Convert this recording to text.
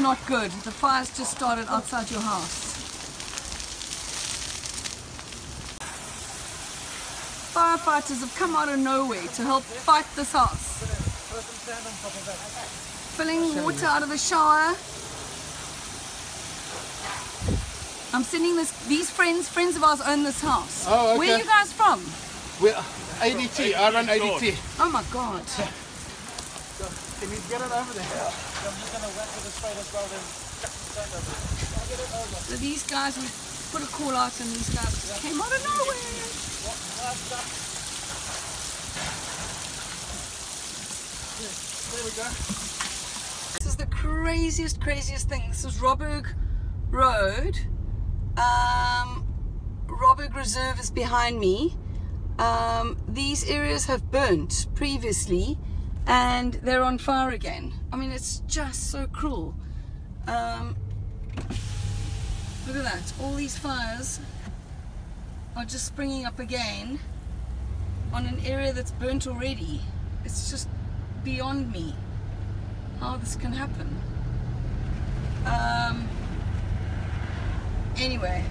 not good. The fire's just started outside your house. Firefighters have come out of nowhere to help fight this house. Filling water out of the shower. I'm sending this. These friends, friends of ours, own this house. Oh, Where are you guys from? We're ADT. I run ADT. Oh my god. Can you get it over there? So these guys, we put a call out and these guys came out of nowhere. There we go. This is the craziest, craziest thing. This is Robberg Road. Um, Reserve is behind me. Um, these areas have burnt previously and they're on fire again. I mean, it's just so cruel. Um, look at that. All these fires are just springing up again on an area that's burnt already. It's just beyond me how this can happen. Um, anyway,